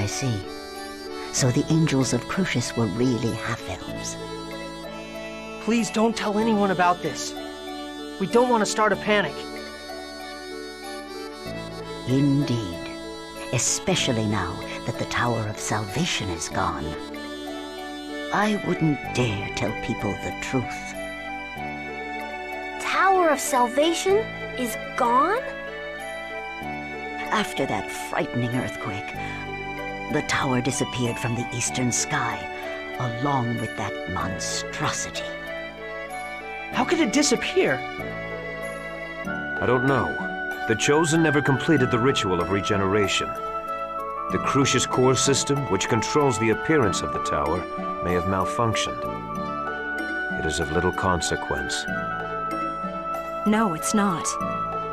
I see. So the angels of Cruxis were really half-elves. Please don't tell anyone about this. We don't want to start a panic. Indeed. Especially now that the Tower of Salvation is gone. I wouldn't dare tell people the truth. Tower of Salvation is gone? After that frightening earthquake, the tower disappeared from the eastern sky, along with that monstrosity. How could it disappear? I don't know. The Chosen never completed the ritual of regeneration. The Cruxis core system, which controls the appearance of the tower, may have malfunctioned. It is of little consequence. No, it's not.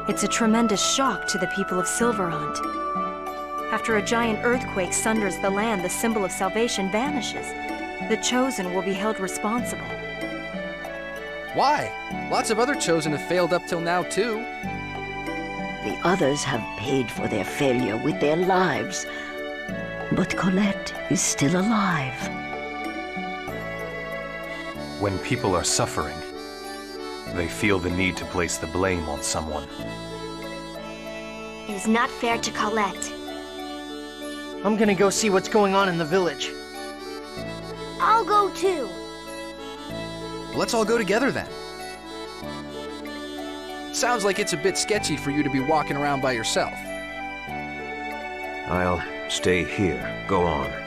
It's a tremendous shock to the people of Sylvarant. After a giant earthquake sunders the land, the symbol of salvation vanishes. The Chosen will be held responsible. Why? Lots of other Chosen have failed up till now, too. The others have paid for their failure with their lives. But Colette is still alive. When people are suffering, they feel the need to place the blame on someone. It is not fair to Colette. I'm gonna go see what's going on in the village. I'll go too. Let's all go together then. Sounds like it's a bit sketchy for you to be walking around by yourself. I'll stay here. Go on.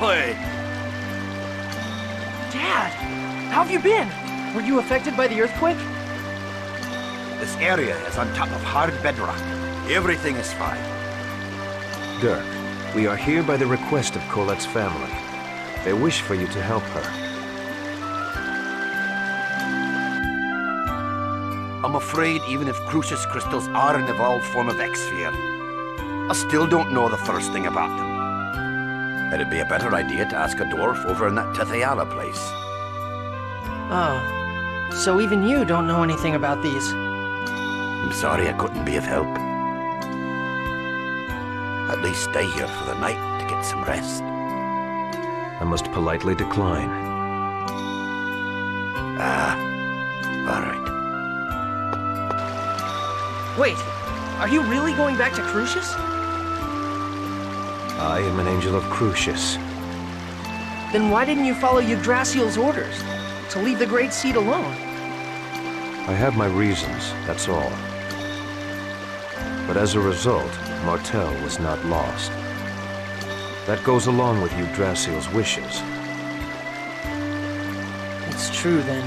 Lloyd! Dad! How have you been? Were you affected by the earthquake? This area is on top of hard bedrock. Everything is fine. Dirk, we are here by the request of Colette's family. They wish for you to help her. I'm afraid even if Cruxis crystals are an evolved form of Exsphere, I still don't know the first thing about them. It'd be a better idea to ask a dwarf over in that Tethe'alla place. Oh. So even you don't know anything about these? I'm sorry I couldn't be of help. At least stay here for the night to get some rest. I must politely decline. Ah, all right. Wait, are you really going back to Cruxis? I am an angel of Cruxis. Then why didn't you follow Yggdrasil's orders? To leave the Great Seed alone? I have my reasons, that's all. But as a result, Martel was not lost. That goes along with Yggdrasil's wishes. It's true then.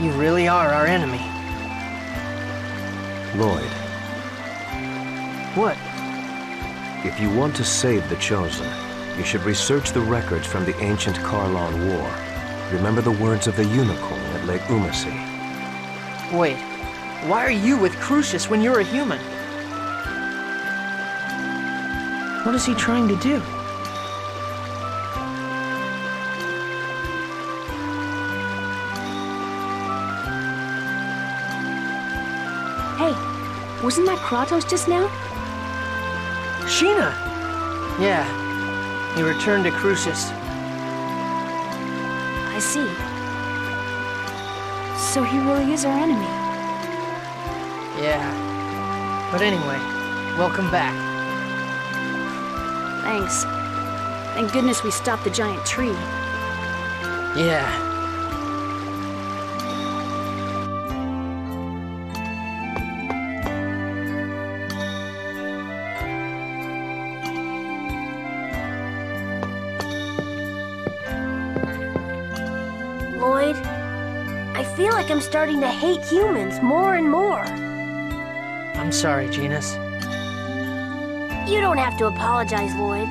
You really are our enemy. Lloyd, What? If you want to save the Chosen, you should research the records from the ancient Kharlan War. Remember the words of the unicorn at Lake Umacy. Wait. Why are you with Cruxis when you're a human? What is he trying to do? Hey, wasn't that Kratos just now? Sheena! Yeah. He returned to Cruxis. I see. So he really is our enemy. Yeah. But anyway, welcome back. Thanks. Thank goodness we stopped the giant tree. Yeah. I'm starting to hate humans more and more. I'm sorry, Genis. You don't have to apologize, Lloyd.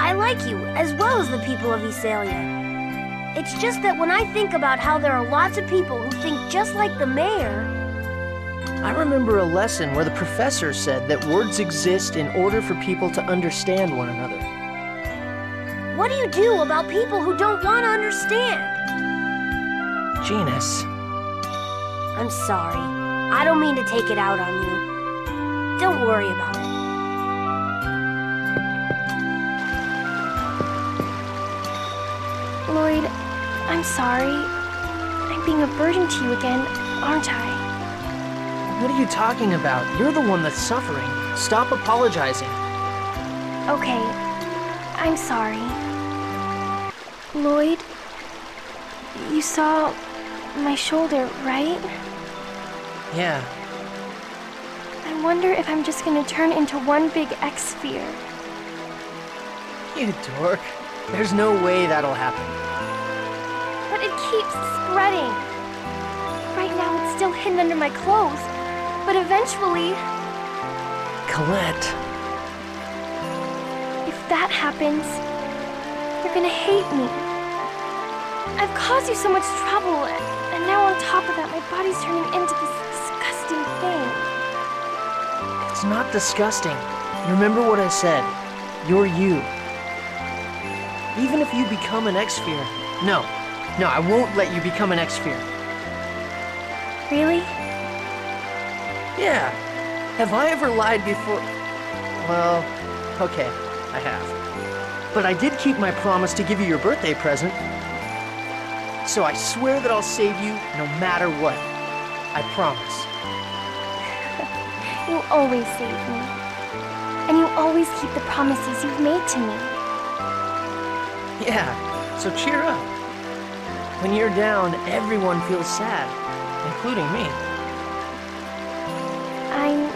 I like you, as well as the people of Iselia. It's just that when I think about how there are lots of people who think just like the mayor, I remember a lesson where the professor said that words exist in order for people to understand one another. what do you do about people who don't want to understand? Genis. I'm sorry. I don't mean to take it out on you. Don't worry about it. Lloyd, I'm sorry. I'm being a burden to you again, aren't I? What are you talking about? You're the one that's suffering. Stop apologizing. Okay, I'm sorry. Lloyd, you saw my shoulder, right? Yeah, I wonder if I'm just gonna turn into one big Exsphere. you dork. There's no way that'll happen. But it keeps spreading. Right now it's still hidden under my clothes, but eventually, Colette. if that happens, you're gonna hate me. I've caused you so much trouble, and now on top of that, my body's turning into this disgusting thing. It's not disgusting. Remember what I said. You're you. Even if you become an Exsphere. No, no, I won't let you become an Exsphere. Really? Yeah. Have I ever lied before? Well, okay, I have. But I did keep my promise to give you your birthday present. So I swear that I'll save you no matter what. I promise. You always save me. And you always keep the promises you've made to me. Yeah, so cheer up. When you're down, everyone feels sad, including me. I'm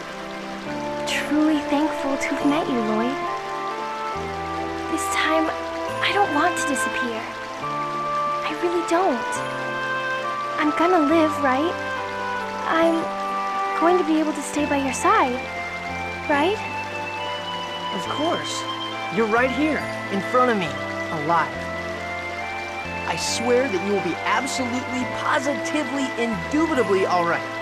truly thankful to have met you, Lloyd. This time, I don't want to disappear. Really don't. I'm gonna live, right? I'm going to be able to stay by your side, right? Of course. You're right here, in front of me, alive. I swear that you will be absolutely, positively, indubitably all right.